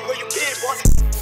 where you been, boy.